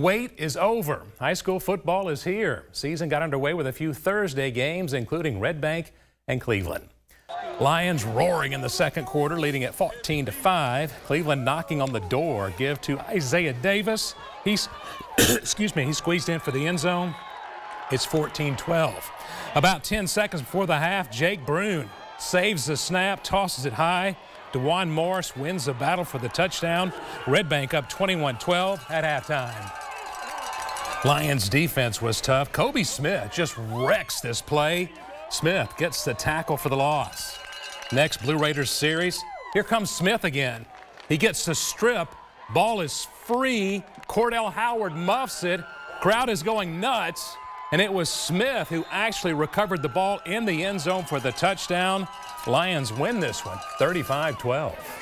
Wait is over. High school football is here. Season got underway with a few Thursday games, including Red Bank and Cleveland. Lions roaring in the second quarter, leading at 14 to 5. Cleveland knocking on the door. Give to Isaiah Davis. He's, excuse me, he squeezed in for the end zone. It's 14-12. About 10 seconds before the half, Jake Brune saves the snap, tosses it high. Dewan Morris wins the battle for the touchdown. Red Bank up 21-12 at halftime. Lions defense was tough. Kobe Smith just wrecks this play. Smith gets the tackle for the loss. Next Blue Raiders series, here comes Smith again. He gets the strip. Ball is free. Cordell Howard muffs it. Crowd is going nuts. And it was Smith who actually recovered the ball in the end zone for the touchdown. Lions win this one 35 12.